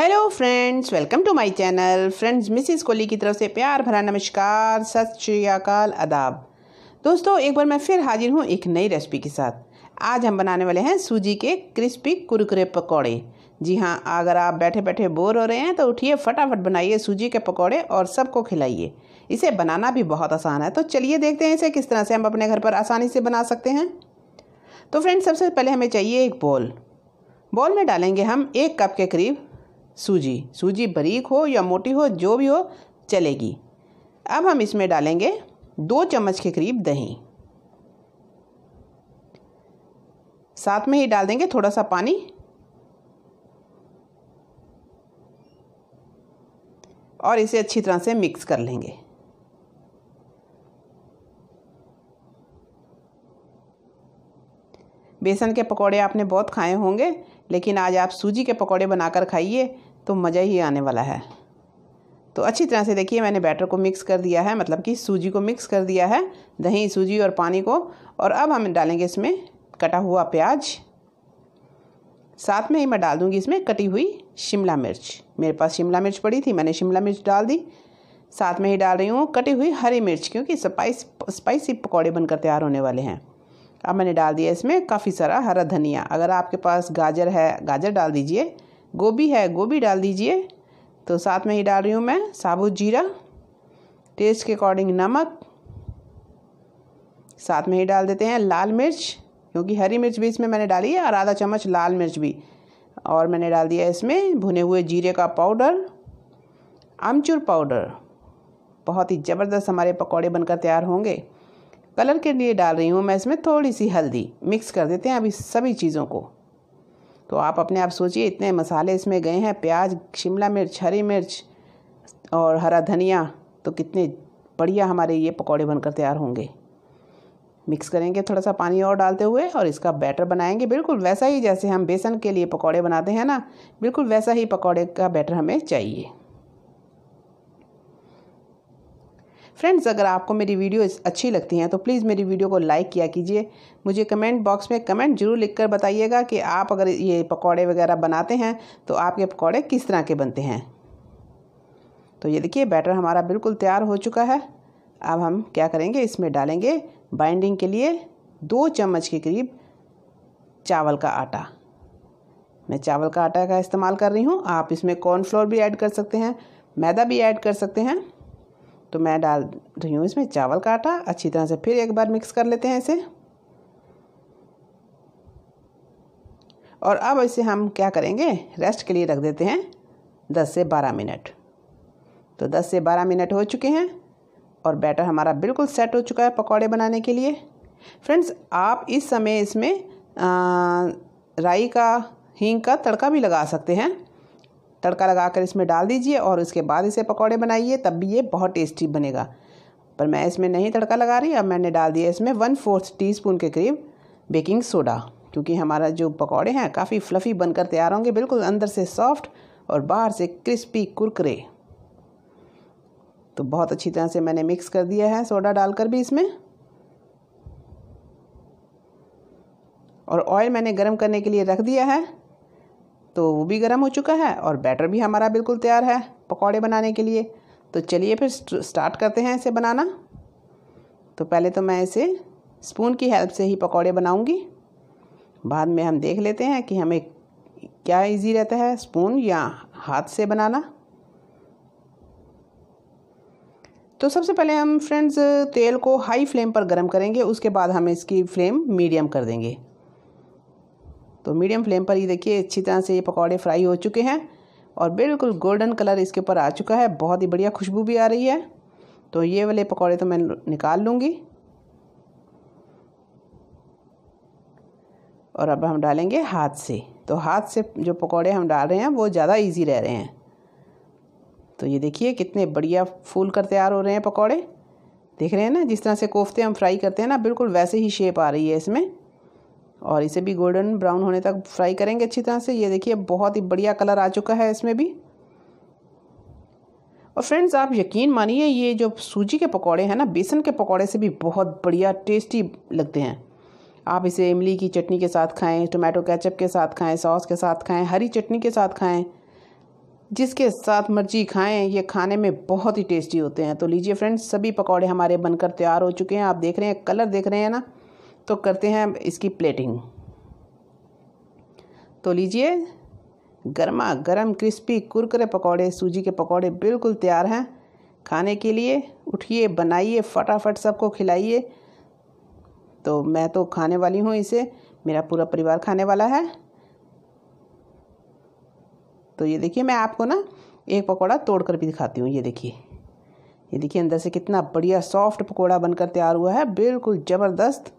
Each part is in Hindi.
Hello friends welcome to my channel friends Mrs Kohli की तरफ़ से प्यार भरा नमस्कार, सत श्री अकाल आदाब दोस्तों, एक बार मैं फिर हाजिर हूँ एक नई रेसिपी के साथ। आज हम बनाने वाले हैं सूजी के क्रिस्पी कुरकुरे पकौड़े। जी हाँ अगर आप बैठे बैठे बोर हो रहे हैं तो उठिए, फटाफट बनाइए सूजी के पकौड़े और सबको खिलाइए। इसे बनाना भी बहुत आसान है। तो चलिए देखते हैं इसे किस तरह से हम अपने घर पर आसानी से बना सकते हैं। तो फ्रेंड्स सबसे पहले हमें चाहिए एक बॉल बॉल में डालेंगे हम एक कप के करीब सूजी। सूजी बारीक हो या मोटी हो, जो भी हो, चलेगी। अब हम इसमें डालेंगे दो चम्मच के करीब दही। साथ में ही डाल देंगे थोड़ा सा पानी। और इसे अच्छी तरह से मिक्स कर लेंगे। बेसन के पकौड़े आपने बहुत खाए होंगे, लेकिन आज आप सूजी के पकौड़े बनाकर खाइए। तो मज़ा ही आने वाला है। तो अच्छी तरह से देखिए मैंने बैटर को मिक्स कर दिया है मतलब कि सूजी को मिक्स कर दिया है, दही, सूजी और पानी को, और अब हम डालेंगे इसमें कटा हुआ प्याज। साथ में ही मैं डाल दूँगी इसमें कटी हुई शिमला मिर्च। मेरे पास शिमला मिर्च पड़ी थी, मैंने शिमला मिर्च डाल दी। साथ में ही डाल रही हूँ कटी हुई हरी मिर्च, क्योंकि स्पाइस स्पाइसी पकौड़े बनकर तैयार होने वाले हैं। अब मैंने डाल दिया इसमें काफ़ी सारा हरा धनिया। अगर आपके पास गाजर है, गाजर डाल दीजिए। गोभी है, गोभी डाल दीजिए। तो साथ में ही डाल रही हूँ मैं साबुत जीरा। टेस्ट के अकॉर्डिंग नमक। साथ में ही डाल देते हैं लाल मिर्च, क्योंकि हरी मिर्च भी इसमें मैंने डाली है और आधा चम्मच लाल मिर्च भी। और मैंने डाल दिया इसमें भुने हुए जीरे का पाउडर, आमचूर पाउडर। बहुत ही ज़बरदस्त हमारे पकौड़े बनकर तैयार होंगे। कलर के लिए डाल रही हूँ मैं इसमें थोड़ी सी हल्दी। मिक्स कर देते हैं अभी सभी चीज़ों को। तो आप अपने आप सोचिए, इतने मसाले इसमें गए हैं, प्याज, शिमला मिर्च, हरी मिर्च और हरा धनिया तो कितने बढ़िया हमारे ये पकौड़े बनकर तैयार होंगे। मिक्स करेंगे थोड़ा सा पानी और डालते हुए और इसका बैटर बनाएँगे। बिल्कुल वैसा ही जैसे हम बेसन के लिए पकौड़े बनाते हैं ना, बिल्कुल वैसा ही पकौड़े का बैटर हमें चाहिए। फ्रेंड्स अगर आपको मेरी वीडियो अच्छी लगती हैं तो प्लीज़ मेरी वीडियो को लाइक किया कीजिए। मुझे कमेंट बॉक्स में कमेंट ज़रूर लिखकर बताइएगा कि आप अगर ये पकौड़े वगैरह बनाते हैं तो आपके पकौड़े किस तरह के बनते हैं। तो ये देखिए बैटर हमारा बिल्कुल तैयार हो चुका है। अब हम क्या करेंगे? इसमें डालेंगे बाइंडिंग के लिए दो चम्मच के करीब चावल का आटा। मैं चावल का आटा का इस्तेमाल कर रही हूँ। आप इसमें कॉर्नफ्लोर भी ऐड कर सकते हैं, मैदा भी ऐड कर सकते हैं। तो मैं डाल रही हूँ इसमें चावल का आटा अच्छी तरह से फिर एक बार मिक्स कर लेते हैं इसे। और अब इसे हम क्या करेंगे? रेस्ट के लिए रख देते हैं 10 से 12 मिनट। तो 10 से 12 मिनट हो चुके हैं और बैटर हमारा बिल्कुल सेट हो चुका है पकौड़े बनाने के लिए। फ्रेंड्स आप इस समय इसमें आ, राई का हींग का तड़का भी लगा सकते हैं। तड़का लगाकर इसमें डाल दीजिए और उसके बाद इसे पकौड़े बनाइए, तब भी ये बहुत टेस्टी बनेगा। पर मैं इसमें नहीं तड़का लगा रही, अब मैंने डाल दिया इसमें वन फोर्थ टी स्पून के करीब बेकिंग सोडा, क्योंकि हमारा जो पकौड़े हैं काफ़ी फ्लफ़ी बनकर तैयार होंगे, बिल्कुल अंदर से सॉफ्ट और बाहर से क्रिस्पी कुरकुरे। तो बहुत अच्छी तरह से मैंने मिक्स कर दिया है सोडा डालकर भी इसमें। और ऑयल मैंने गरम करने के लिए रख दिया है। तो वो भी गर्म हो चुका है और बैटर भी हमारा बिल्कुल तैयार है पकौड़े बनाने के लिए। तो चलिए फिर स्टार्ट करते हैं इसे बनाना। तो पहले तो मैं इसे स्पून की हेल्प से ही पकौड़े बनाऊँगी। बाद में हम देख लेते हैं कि हमें क्या इजी रहता है स्पून या हाथ से बनाना। तो सबसे पहले हम फ्रेंड्स तेल को हाई फ्लेम पर गर्म करेंगे, उसके बाद हम इसकी फ्लेम मीडियम कर देंगे। तो मीडियम फ्लेम पर ये देखिए, अच्छी तरह से ये पकौड़े फ्राई हो चुके हैं और बिल्कुल गोल्डन कलर इसके ऊपर आ चुका है। बहुत ही बढ़िया खुशबू भी आ रही है। तो ये वाले पकौड़े तो मैं निकाल लूँगी। और अब हम डालेंगे हाथ से। तो हाथ से जो पकौड़े हम डाल रहे हैं, वो ज़्यादा इजी रह रहे हैं। तो ये देखिए, कितने बढ़िया फूल कर तैयार हो रहे हैं पकौड़े। देख रहे हैं ना, जिस तरह से कोफ्ते हम फ्राई करते हैं ना, बिल्कुल वैसे ही शेप आ रही है इसमें। और इसे भी गोल्डन ब्राउन होने तक फ्राई करेंगे अच्छी तरह से। ये देखिए, बहुत ही बढ़िया कलर आ चुका है इसमें भी। और फ्रेंड्स आप यकीन मानिए, ये जो सूजी के पकौड़े हैं ना, बेसन के पकौड़े से भी बहुत बढ़िया टेस्टी लगते हैं। आप इसे इमली की चटनी के साथ खाएँ टोमेटो केचप के साथ खाएँ सॉस के साथ खाएँ, हरी चटनी के साथ खाएँ, जिसके साथ मर्ज़ी खाएँ, ये खाने में बहुत ही टेस्टी होते हैं। तो लीजिए फ्रेंड्स सभी पकौड़े हमारे बनकर तैयार हो चुके हैं। आप देख रहे हैं कलर देख रहे हैं ना तो करते हैं इसकी प्लेटिंग तो लीजिए, गर्मा गर्म क्रिस्पी कुरकुरे पकौड़े, सूजी के पकौड़े बिल्कुल तैयार हैं। खाने के लिए उठिए, बनाइए, फटाफट सबको खिलाइए। तो मैं तो खाने वाली हूँ इसे, मेरा पूरा परिवार खाने वाला है। तो ये देखिए, मैं आपको ना एक पकौड़ा तोड़ कर भी दिखाती हूँ, ये देखिए। ये देखिए, अंदर से कितना बढ़िया सॉफ्ट पकौड़ा बनकर तैयार हुआ है, बिल्कुल ज़बरदस्त।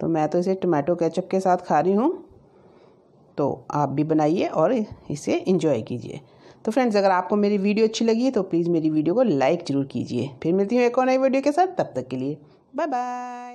तो मैं तो इसे टमाटो केचप के साथ खा रही हूँ। तो आप भी बनाइए और इसे इंजॉय कीजिए। तो फ्रेंड्स अगर आपको मेरी वीडियो अच्छी लगी है तो प्लीज़ मेरी वीडियो को लाइक ज़रूर कीजिए। फिर मिलती हूँ एक और नई वीडियो के साथ। तब तक के लिए बाय बाय